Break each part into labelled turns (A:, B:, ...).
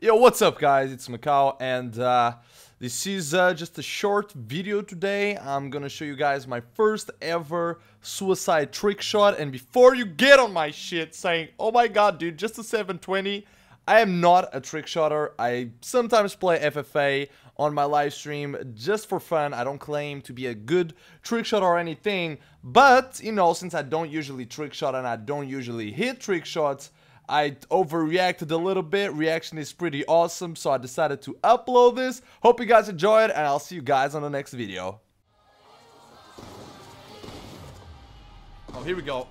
A: Yo, what's up guys? It's Macau and uh, this is uh, just a short video today. I'm gonna show you guys my first ever suicide trick shot and before you get on my shit saying, oh my god dude, just a 720, I am not a trick shotter. I sometimes play FFA on my live stream just for fun. I don't claim to be a good trick shot or anything, but you know, since I don't usually trick shot and I don't usually hit trick shots, I overreacted a little bit. Reaction is pretty awesome, so I decided to upload this. Hope you guys enjoyed, and I'll see you guys on the next video. Oh, here we go.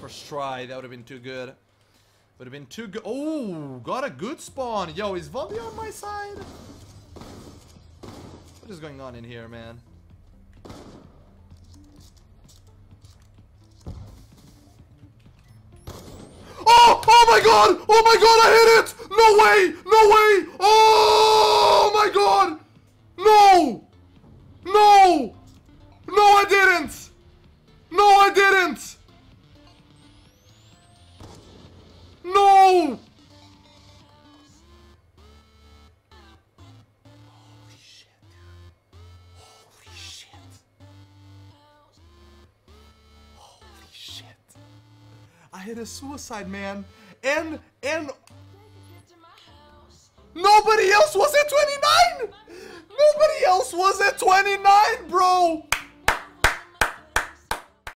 A: First try, that would have been too good. Would have been too good. Oh, got a good spawn. Yo, is Vondi on my side? What is going on in here, man? My god! Oh my god, I hit it! No way! No way! Oh I hit a suicide man. And and nobody else was at 29 nobody else was at 29 bro